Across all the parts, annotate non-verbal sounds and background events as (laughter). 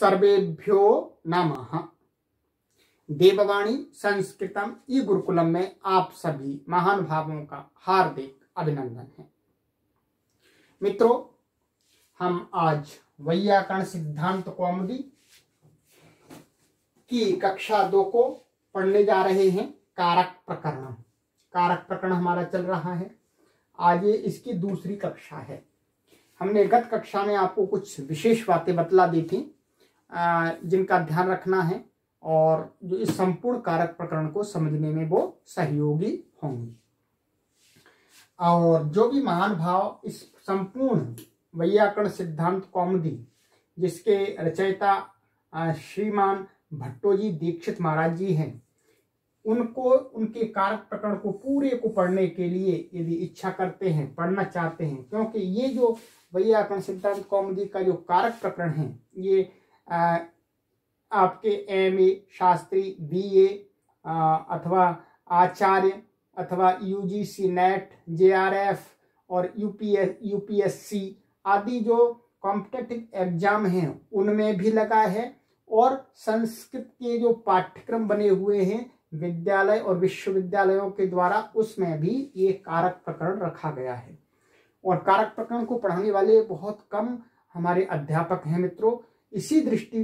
सर्वेभ्यो नमः। देववाणी, संस्कृतम, ई गुरुकुलम में आप सभी महान भावों का हार्दिक अभिनंदन है। मित्रों, हम आज वैयाकरण सिद्धांत कौमुदी की कक्षा दो को पढ़ने जा रहे हैं, कारक प्रकरण। कारक प्रकरण हमारा चल रहा है। आज ये इसकी दूसरी कक्षा है। हमने गत कक्षा में आपको कुछ विशेष बातें बतला दी थी। जिनका ध्यान रखना है और जो इस संपूर्ण कारक प्रकरण को समझने में वो सहयोगी होंगी। और जो भी महान भाव इस संपूर्ण वैयाकरण सिद्धांत कौमदी जिसके रचयिता श्रीमान भट्टोजी दीक्षित महाराज जी हैं, उनको, उनके कारक प्रकरण को पूरे को पढ़ने के लिए यदि इच्छा करते हैं, पढ़ना चाहते हैं, क्योंकि ये जो वैयाकरण सिद्धांत कौमदी का जो कारक प्रकरण है, ये आपके M A Shastri B A अथवा आचार्य, अथवा यूजीसी नेट जेआरएफ और यूपीएस यूपीएससी आदि जो कॉम्पिटेटिव एग्ज़ाम हैं, उनमें भी लगा है और संस्कृत के जो पाठ्यक्रम बने हुए हैं, विद्यालय और विश्वविद्यालयों के द्वारा उसमें भी ये कारक प्रकरण रखा गया है। और कारक प्रकरण को पढ़ाने वाले बहुत कम हमारे अध्यापक हैं मित्रों इसी दृष्टि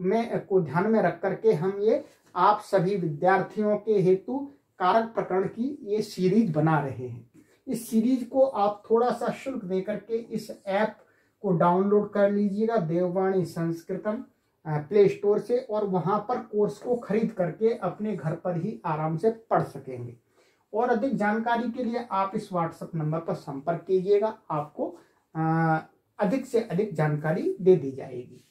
में, को ध्यान में रख करके हम ये, आप सभी विद्यार्थियों के हेतु कारक प्रकरण की ये सीरीज़ बना रहे हैं। इस सीरीज़ को आप थोड़ा सा शुल्क दे करके इस ऐप को डाउनलोड कर लीजिएगा, देववाणी संस्कृतम प्ले स्टोर से, और वहाँ पर कोर्स को खरीद करके अपने घर पर ही आराम से पढ़ सकेंगे। और अधिक जानकारी के लिए आप इस व्हाट्सएप नंबर पर संपर्क कीजिएगा, आपको अधिक से अधिक जानकारी दे दी जाएगी।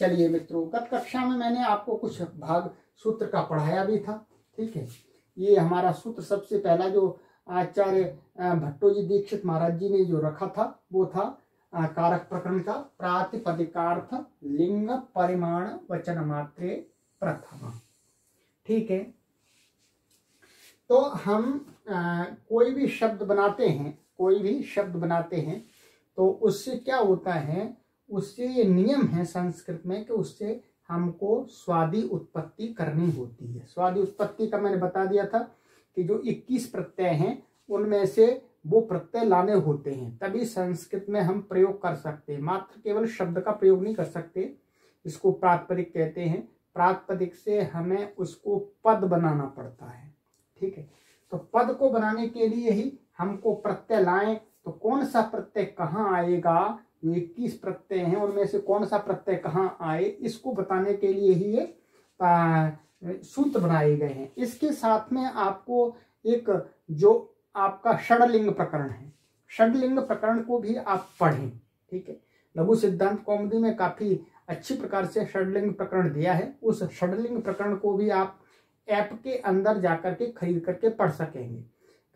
चलिए मित्रों गत कक्षा में मैंने आपको कुछ भाग सूत्र का पढ़ाया भी था ठीक है? ये हमारा सूत्र सबसे पहला जो आचार्य भट्टो जी दीक्षित महाराज जी ने जो रखा था वो था कारक प्रकरण का प्रातिपदिकार्थ लिंग परिमाण वचन मात्र प्रथम। ठीक है? तो हम आ, कोई भी शब्द बनाते हैं कोई भी शब्द बनाते हैं तो उससे क्या होता है उससे ये नियम है संस्कृत में कि उससे हमको स्वादि उत्पत्ति करनी होती है। स्वादि उत्पत्ति का मैंने बता दिया था कि जो 21 प्रत्यय हैं, उनमें से वो प्रत्यय लाने होते हैं। तभी संस्कृत में हम प्रयोग कर सकते हैं। मात्र केवल शब्द का प्रयोग नहीं कर सकते। इसको प्रातपदिक कहते हैं। प्रातपदिक से हमें उसको पद बनाना पड़ता है। ठीक है? तो पद को बनाने के लिए ही हमको प्रत्यय लाएँ। तो कौन सा प्रत्यय कहाँ आएगा? जो इक्कीस प्रत्यय हैं, उनमें से कौन सा प्रत्यय कहाँ आए, इसको बताने के लिए ही ये सूत्र बनाए गए हैं। इसके साथ में आपको एक जो आपका षडलिंग प्रकरण है, षडलिंग प्रकरण को भी आप पढ़ें, ठीक है? लघु सिद्धांत कौमुदी में काफ़ी अच्छी प्रकार से षडलिंग प्रकरण दिया है, उस षडलिंग प्रकरण को भी आप ऐप के अंदर जाकर के खरीद करके पढ़ सकेंगे,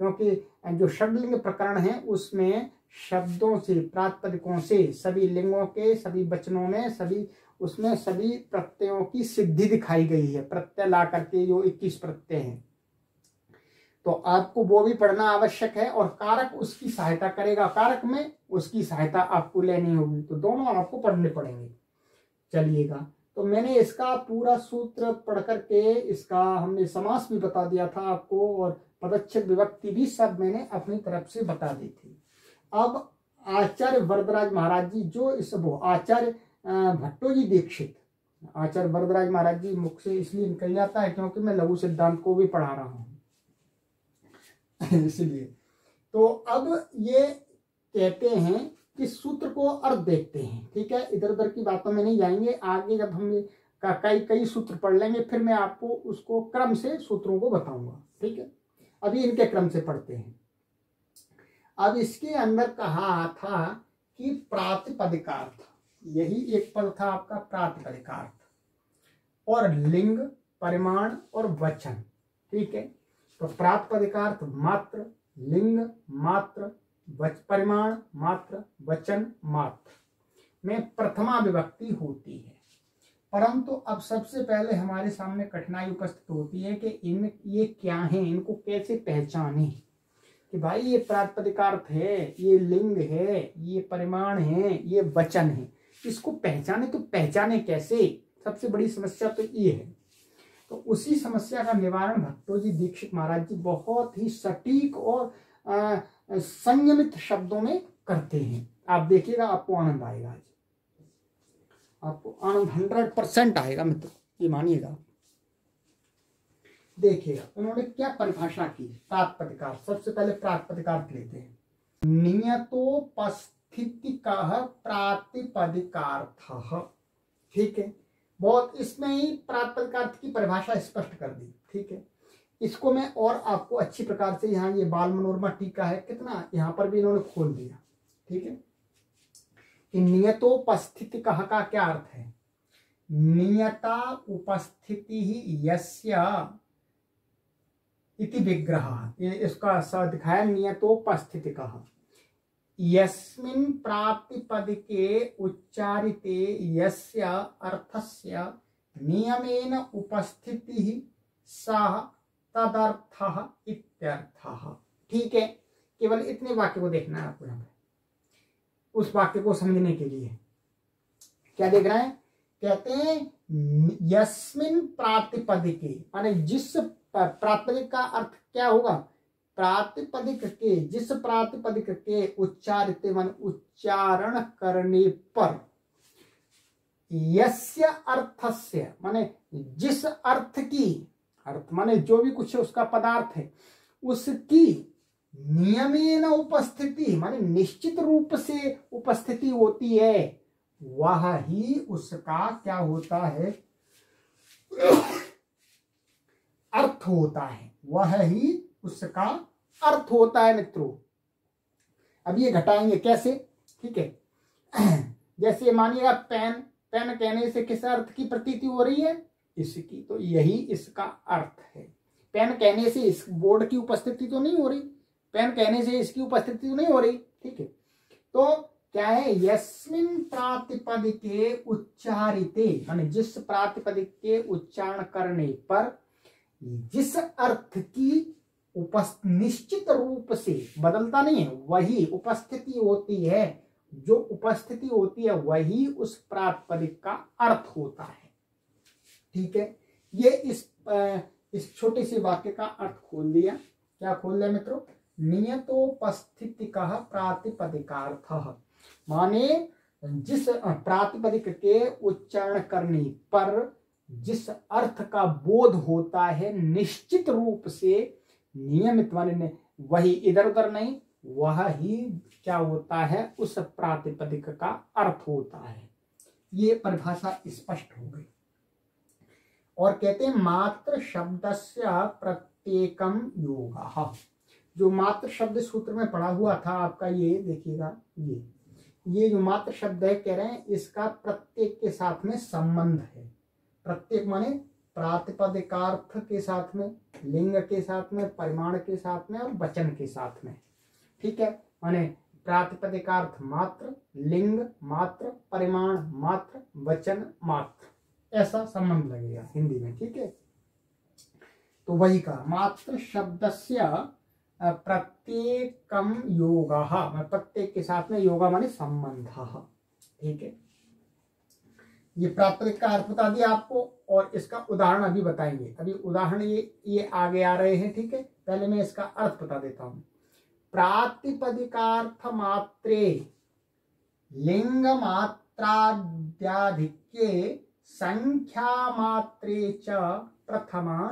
क्योंकि जो षडलिंग प्रकरण है, उसमें शब्दों से प्रातपदिकों से, सभी लिंगों के, सभी वचनों में, सभी उसमें सभी प्रत्ययों की सिद्धि दिखाई गई है। प्रत्यय ला करके जो इक्कीस प्रत्यय हैं। तो आपको वो भी पढ़ना आवश्यक है और कारक उसकी सहायता करेगा। कारक में उसकी सहायता आपको लेनी होगी। तो दोनों आपको पढ़ने पड़ेंगे। चलिएगा। तो मैंने इसका पूरा सूत्र पढ़ करके इसका हमने समास भी बता दिया था आपको और पदच्छेद विभक्ति भी सब मैंने अपनी तरफ़ से बता दी थी। अब आचार्य वरदराज महाराज जी, जो इस वो आचार्य भट्टो जी दीक्षित। आचार्य वरदराज महाराज जी मुख से इसलिए निकल जाता है क्योंकि मैं लघु सिद्धांत को भी पढ़ा रहा हूँ। (laughs) इसलिए। तो अब ये कहते हैं कि सूत्र को अर्थ देखते हैं, ठीक है? इधर उधर की बातों में नहीं जाएँगे। आगे जब हम का कई कई सूत्र पढ़ लेंगे, फिर मैं आपको उसको क्रम से सूत्रों को बताऊँगा, ठीक है? अभी इनके क्रम से पढ़ते हैं। अब इसके अंदर कहा था कि प्रातिपदिकार्थ यही एक पद था आपका प्रातिपदिकार्थ और लिंग, परिमाण और वचन, ठीक है? तो प्रातिपदिकार्थ मात्र, लिंग मात्र, वच, परिमाण मात्र, वचन मात्र। में प्रथमा विभक्ति होती है। परंतु अब सबसे पहले हमारे सामने कठिनाई उपस्थित होती है कि इन ये क्या है, इनको कैसे पहचाने? कि भाई ये प्रातिपदिकार्थ है ये लिंग है, ये परिमाण है, ये वचन है। इसको पहचाने तो पहचाने कैसे? सबसे बड़ी समस्या तो ये है। तो उसी समस्या का निवारण भट्टोजी दीक्षित महाराज जी बहुत ही सटीक और संयमित शब्दों में करते हैं। आप देखिएगा, आपको आनंद आएगा आज। आपको आनंद हंड्रेड परसेंट आएगा मित्र, ये मानिएगा। देखिएगा उन्होंने क्या परिभाषा की? प्रातपतिकार सबसे पहले प्रातपतिकार लेते हैं। नियतोपस्थिति का प्रातिपदिकार्थ। ठीक है? बहुत इसमें ही प्रातपदिकार्थ की परिभाषा स्पष्ट कर दी। ठीक है? इसको मैं और आपको अच्छी प्रकार से यहाँ ये बाल मनोरमा टीका है, कितना? यहाँ पर भी इन्होंने खोल दिया। ठीक है? कि नियतोपस्थिति कह का क्या अर्थ है? नियता उपस्थिति ही यस्य इति विग्रह इसका दिखाया नियतोपस्थिति कहा यस्मिन् प्रातिपदिके उच्चारिते यस्य अर्थस्य नियमेन उपस्थितिः सः तदर्थः इत्यर्थः। ठीक है? केवल इतने वाक्य को देखना है आपको यहाँ पे। उस वाक्य को समझने के लिए। क्या देख रहे हैं? कहते हैं, यस्मिन प्रातिपदिके माने जिस प्रातिपदिक का अर्थ क्या होगा? प्रातिपदिक के, जिस प्रातिपदिक के उच्चारित मन उच्चारण करने पर यस्य अर्थस्य, माने जिस अर्थ की, अर्थ माने जो भी कुछ उसका पदार्थ है, उसकी नियमेन उपस्थिति, माने निश्चित रूप से उपस्थिति होती है, वह ही उसका क्या होता है? अर्थ होता है। वह ही उसका अर्थ होता है मित्रों। अब ये घटाएँगे कैसे? ठीक है। (clears throat) जैसे मानिएगा पेन पेन कहने से किस अर्थ की प्रतीति हो रही है? इसकी। तो यही इसका अर्थ है। पेन कहने से इस बोर्ड की उपस्थिति तो नहीं हो रही। पेन कहने से इसकी उपस्थिति तो नहीं हो रही। ठीक है। तो क्या है? यस्मिन प्रातिपदिके उच्चारिते, माने जिस प्रातिपदिक के उच्चारण करने पर जिस अर्थ की निश्चित रूप से बदलता नहीं है, वही उपस्थिति होती है। जो उपस्थिति होती है, वही उस प्रातिपदिक का अर्थ होता है। ठीक है? ये इस इस छोटे से वाक्य का अर्थ खोल दिया। क्या खोल दिया मित्रों? नियतोपस्थिति का प्रातिपदिकार्थ। माने जिस प्रातिपदिक के उच्चारण करने पर जिस अर्थ का बोध होता है, निश्चित रूप से नियमित माने वही इधर उधर नहीं, वह ही क्या होता है, उस प्रातिपदिक का अर्थ होता है। ये परिभाषा स्पष्ट हो गई। और कहते हैं, मात्र शब्द से प्रत्येकम योग। जो मात्र शब्द सूत्र में पढ़ा हुआ था, आपका ये देखिएगा, ये। ये जो मात्र शब्द है, कह रहे हैं, इसका प्रत्येक के साथ में संबंध है। प्रत्येक माने प्रातिपदिकार्थ के साथ में, लिंग के साथ में, परिमाण के साथ में और वचन के साथ में। ठीक है? माने प्रातिपदिकार्थ मात्र, लिंग मात्र, परिमाण मात्र, वचन मात्र। ऐसा संबंध लगेगा हिंदी में, ठीक है? तो वही कहा, मात्र शब्द प्रत्येकम योग प्रत्येक के साथ में योगा माने संबंध। ठीक है? ये प्राकृतिक का अर्थ बता दिया आपको, और इसका उदाहरण अभी बताएँगे। अभी उदाहरण ये ये आगे आ रहे हैं, ठीक है? पहले मैं इसका अर्थ बता देता हूँ। प्रातिपदिकार्थ मात्रे लिंग मात्राध्याधिक्य संख्या मात्रे च प्रथमा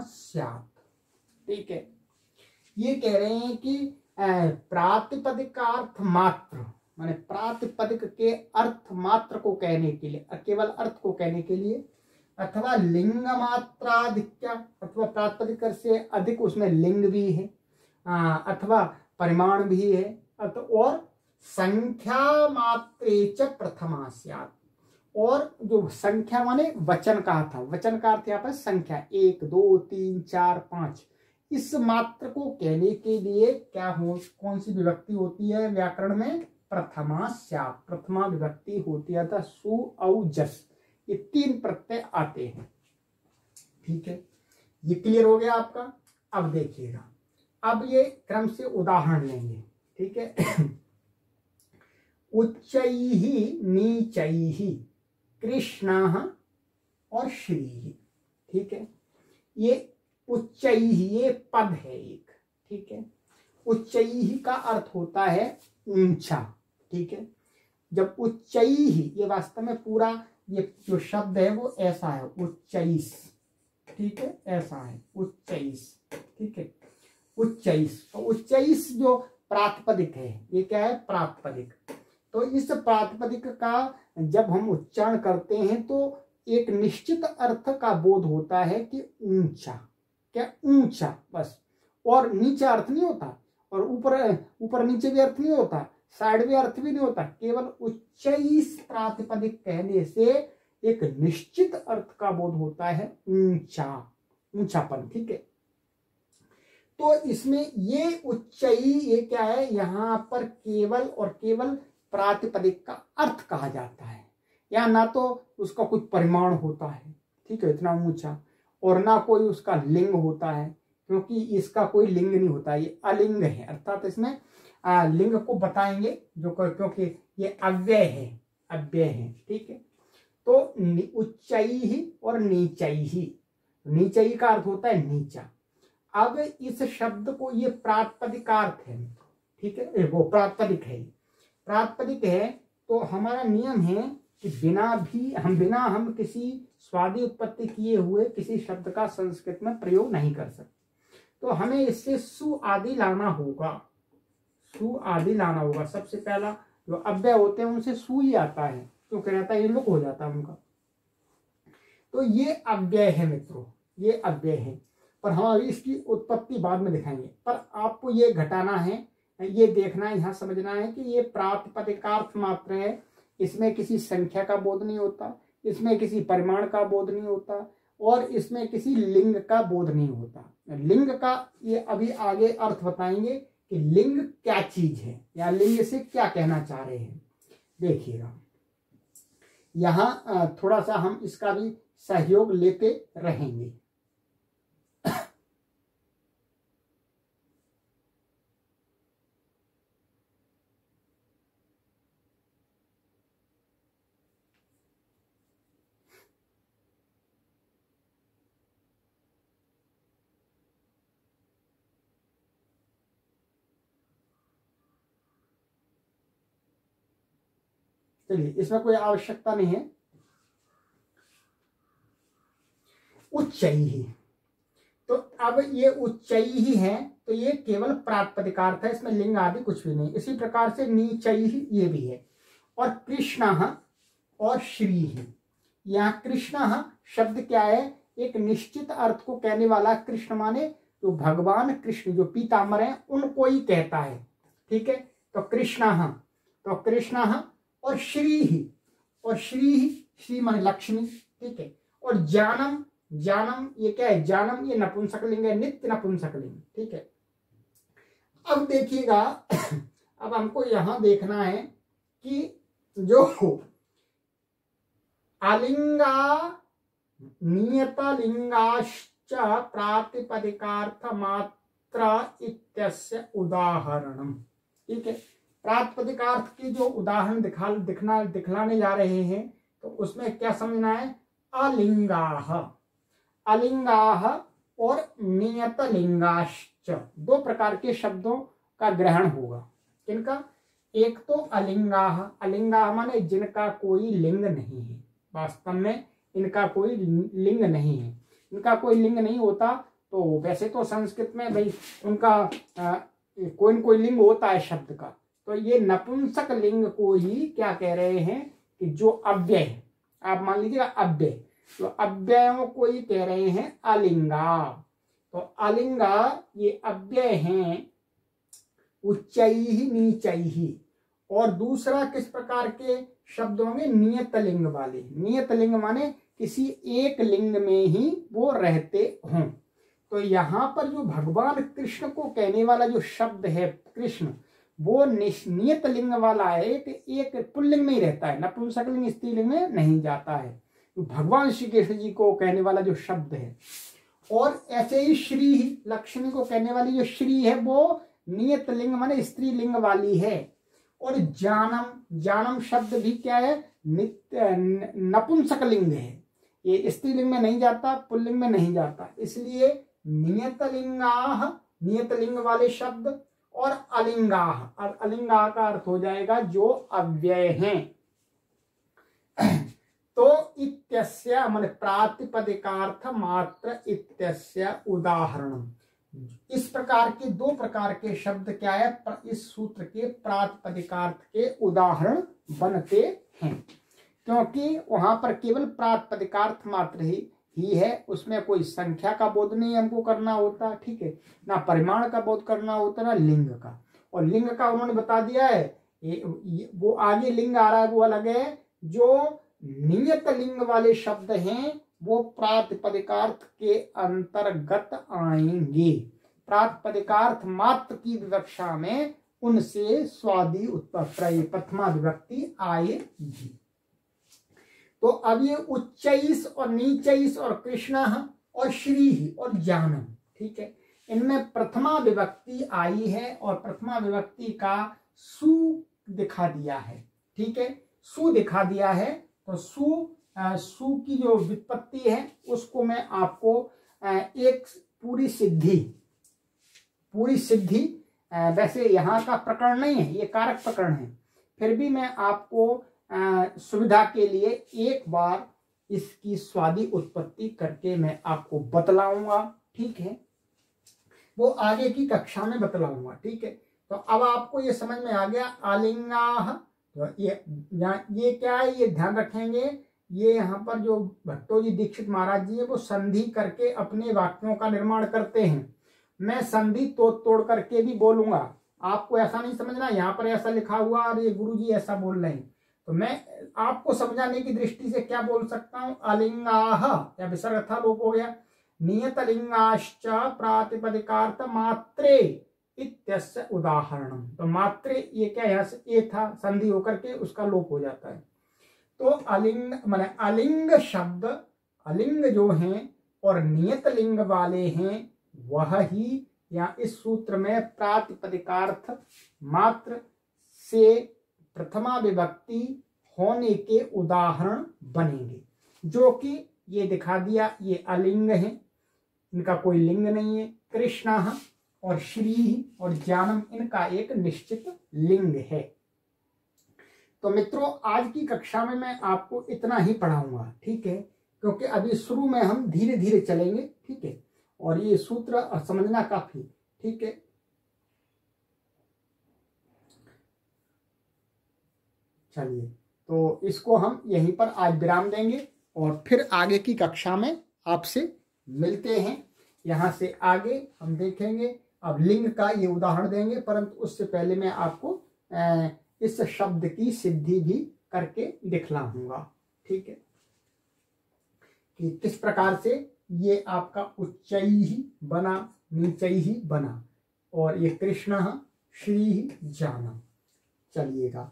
ठीक है? ये कह रहे हैं कि प्रातिपदिकार्थ मात्र माने प्रातिपदिक के अर्थ मात्र को कहने के लिए केवल अर्थ को कहने के लिए, अथवा लिंग मात्राधिक्य, अथवा प्रातिपदिक से अधिक उसमें लिंग भी है अथवा परिमाण भी है और संख्या मात्रे प्रथमा और जो संख्या माने वचन कहा था, वचन का अर्थ यहाँ पर संख्या, एक, दो, तीन, चार, पाँच। इस मात्र को कहने के लिए क्या हो, कौन सी विभक्ति होती है व्याकरण में? प्रथमा स्यात। प्रथमा विभक्ति होती है था सु औ जस। ये तीन प्रत्यय आते हैं। ठीक है? ये क्लियर हो गया आपका? अब देखिएगा। अब ये क्रम से उदाहरण लेंगे। ठीक है? (clears throat) उच्च ही नीच, कृष्ण और श्री। ठीक है? ये उच्च, ये पद है एक। ठीक है? उच्च का अर्थ होता है ऊँचा। ठीक है? जब उच्च ये वास्तव में पूरा ये जो शब्द है वो ऐसा है, उच्चईस। ठीक है? ऐसा है, उच्चईस। ठीक है? उच्चईस। तो उच्चईस जो प्रातपदिक है, ये क्या है? प्रातपदिक। तो इस प्रातपदिक का जब हम उच्चारण करते हैं तो एक निश्चित अर्थ का बोध होता है कि ऊँचा। क्या ऊँचा? बस। और नीचा अर्थ नहीं होता? और ऊपर ऊपर नीचे भी अर्थ नहीं होता? साइड में अर्थ भी नहीं होता, केवल उच्च प्रातिपदिक कहने से एक निश्चित अर्थ का बोध होता है ऊँचा, ऊंचापन, ठीक है? तो इसमें ये उच्च ये क्या है? यहाँ पर केवल और केवल प्रातिपदिक का अर्थ कहा जाता है। या ना तो उसका कोई परिमाण होता है, ठीक है? इतना ऊँचा, और ना कोई उसका लिंग होता है, क्योंकि इसका कोई लिंग नहीं होता, ये अलिंग है, अर्थात इसमें लिंग को बताएँगे, जो क्योंकि ये अव्यय है अव्यय है, ठीक है? तो उच्चाई ही और नीचाई ही। नीचाई का अर्थ होता है नीचा। अब इस शब्द को ये प्रातपदिक अर्थ है, ठीक है? वो प्रातपदिक है। प्रातपदिक है तो हमारा नियम है कि बिना भी, हम, बिना हम किसी स्वादी उत्पत्ति किए हुए किसी शब्द का संस्कृत में प्रयोग नहीं कर सकते। तो हमें इससे सु आदि लाना होगा। सु आदि लाना होगा। सबसे पहला जो अव्यय होते हैं, उनसे सु ही आता है। क्योंकि रहता है ये लुक हो जाता है उनका। तो ये अव्यय है मित्रों, ये अव्यय है। पर हम अभी इसकी उत्पत्ति बाद में दिखाएँगे। पर आपको ये घटाना है, ये देखना है, यहाँ समझना है कि ये प्रातिपदिकार्थ मात्र है। इसमें किसी संख्या का बोध नहीं होता, इसमें किसी परिमाण का बोध नहीं होता, और इसमें किसी लिंग का बोध नहीं होता। लिंग का ये अभी आगे अर्थ बताएँगे कि लिंग क्या चीज़ है? या लिंग से क्या कहना चाह रहे हैं? देखिएगा। यहाँ थोड़ा सा हम इसका भी सहयोग लेते रहेंगे। चलिए, इसमें कोई आवश्यकता नहीं है। उच्च। ही तो अब ये उच्च ही है तो ये केवल प्रातपदिकार्थ है, इसमें लिंग आदि कुछ भी नहीं। इसी प्रकार से नीच ही ये भी है। और कृष्ण और श्री। ही यहाँ कृष्ण शब्द क्या है? एक निश्चित अर्थ को कहने वाला कृष्ण माने जो भगवान कृष्ण, जो पीताम्बर है, उनको ही कहता है। ठीक है? तो कृष्ण तो कृष्ण और श्री ही और श्री ही श्री मान लक्ष्मी, ठीक है? और जानम जानम, ये क्या है? जानम, ये नपुंसक लिंग है, नित्य नपुंसक लिंग, ठीक है? अब देखिएगा, अब हमको यहाँ देखना है कि जो आलिंगा नियत लिंगाश्च प्रातिपदिकार्थ मात्रा इत्यस्य उदाहरणम ठीक है? प्रातपदिकार्थ की जो उदाहरण दिखा, दिखना, दिखलाने जा रहे हैं तो उसमें क्या समझना है? अलिंगाह। अलिंगाह और नियत लिंगाश्च दो प्रकार के शब्दों का ग्रहण होगा। किनका? एक तो अलिंगाह। अलिंगाह माने जिनका कोई लिंग नहीं है। वास्तव में इनका कोई लिंग नहीं है। इनका कोई लिंग नहीं होता तो वैसे तो संस्कृत में भाई उनका कोई कोई लिंग होता है शब्द का। तो ये नपुंसक लिंग को ही क्या कह रहे हैं कि जो अव्यय आप मान लीजिएगा अव्यय। तो अव्ययों को ही कह रहे हैं अलिंगा। तो अलिंगा ये अव्यय हैं, उच्च ही नीच। ही और दूसरा किस प्रकार के शब्द होंगे नियत लिंग वाले। नियत लिंग माने किसी एक लिंग में ही वो रहते हों। तो यहाँ पर जो भगवान कृष्ण को कहने वाला जो शब्द है कृष्ण वो नियत लिंग वाला है कि एक पुल्लिंग में ही रहता है नपुंसक लिंग स्त्रीलिंग में नहीं जाता है। तो भगवान श्री कृष्ण जी को कहने वाला जो शब्द है, और ऐसे ही श्री लक्ष्मी को कहने वाली जो श्री है, वो नियत लिंग माने स्त्री लिंग वाली है। और जानम जानम शब्द भी क्या है, नित्य नपुंसक लिंग है। ये स्त्रीलिंग में नहीं जाता, पुल्लिंग में नहीं जाता। इसलिए नियतलिंगा नियतलिंग वाले शब्द और अलिंगा। अलिंगा का अर्थ हो जाएगा जो अव्यय हैं। तो इत्यस्य मान प्रातिपदिकार्थ मात्र इत्यस्य उदाहरण इस प्रकार के दो प्रकार के शब्द क्या है? इस सूत्र के प्रातिपदिकार्थ के उदाहरण बनते हैं। क्योंकि वहाँ पर केवल प्रातिपदिकार्थ मात्र ही ही है उसमें कोई संख्या का बोध नहीं हमको करना होता ठीक है? ना परिमाण का बोध करना होता ना लिंग का। और लिंग का उन्होंने बता दिया है ये, ये वो आगे लिंग आ रहा है वो अलग है जो नियत लिंग वाले शब्द हैं वो प्रातिपदिकार्थ के अंतर्गत आएँगे। प्रातिपदिकार्थ मात्र की विवक्षा में उनसे स्वादी उत्पत्ति प्रथमा विभक्ति आएगी। तो अब ये उच्चईस और नीचईस और कृष्ण और श्री और जानम ठीक है? इनमें प्रथमा विभक्ति आई है और प्रथमा विभक्ति का सु दिखा दिया है ठीक है? सु दिखा दिया है तो सु आ, सु की जो विपत्ति है उसको मैं आपको आ, एक पूरी सिद्धि पूरी सिद्धि वैसे यहाँ का प्रकरण नहीं है ये कारक प्रकरण है। फिर भी मैं आपको सुविधा के लिए एक बार इसकी स्वादी उत्पत्ति करके मैं आपको बतलाऊँगा, ठीक है? वो आगे की कक्षा में बतलाऊँगा, ठीक है? तो अब आपको ये समझ में आ गया आलिंगा तो ये ये क्या है? ये ध्यान रखेंगे, ये यहाँ पर जो भट्टो जी दीक्षित महाराज जी है, वो संधि करके अपने वाक्यों का निर्माण करते हैं। मैं संधि तोड़ तोड़ करके भी बोलूँगा। आपको ऐसा नहीं समझना, यहाँ पर ऐसा लिखा हुआ और ये गुरु जी ऐसा बोल रहे हैं। तो मैं आपको समझाने की दृष्टि से क्या बोल सकता हूँ? अलिंगाह या विसर्ग था लोप हो गया। नियत लिंगाश्च प्रातिपदिकार्थ मात्रे इत्यस्य उदाहरण। तो मात्रे ये क्या यहाँ से ए था, संधि होकर के उसका लोप हो जाता है। तो अलिंग माने अलिंग शब्द, अलिंग जो हैं और नियत लिंग वाले हैं, वह ही या इस सूत्र में प्रातिपदिकार्थ मात्र से प्रथमा विभक्ति होने के उदाहरण बनेंगे। जो कि ये दिखा दिया, ये अलिंग है। इनका कोई लिंग नहीं है, कृष्ण और श्री और जानम इनका एक निश्चित लिंग है। तो मित्रों, आज की कक्षा में मैं आपको इतना ही पढ़ाऊँगा, ठीक है? क्योंकि अभी शुरू में हम धीरे धीरे चलेंगे, ठीक है? और ये सूत्र समझना काफ़ी, ठीक है? चलिए। तो इसको हम यहीं पर आज विराम देंगे और फिर आगे की कक्षा में आपसे मिलते हैं। यहाँ से आगे हम देखेंगे। अब लिंग का ये उदाहरण देंगे, परंतु उससे पहले मैं आपको इस शब्द की सिद्धि भी करके दिखलाऊँगा। ठीक है? कि किस प्रकार से ये आपका उच्च ही बना नीचई ही बना, और ये कृष्ण श्री ही जाना। चलिएगा।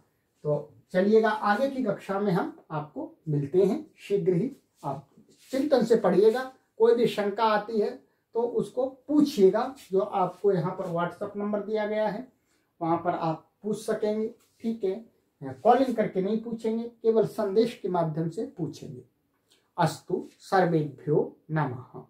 तो चलिएगा, आगे की कक्षा में हम आपको मिलते हैं, शीघ्र ही आप चिंतन से पढ़िएगा, कोई भी शंका आती है तो उसको पूछिएगा, जो आपको यहाँ पर व्हाट्सएप नंबर दिया गया है, वहाँ पर आप पूछ सकेंगे, ठीक है कॉलिंग करके नहीं पूछेंगे, केवल संदेश के माध्यम से पूछेंगे। अस्तु सर्वेभ्यो नमः।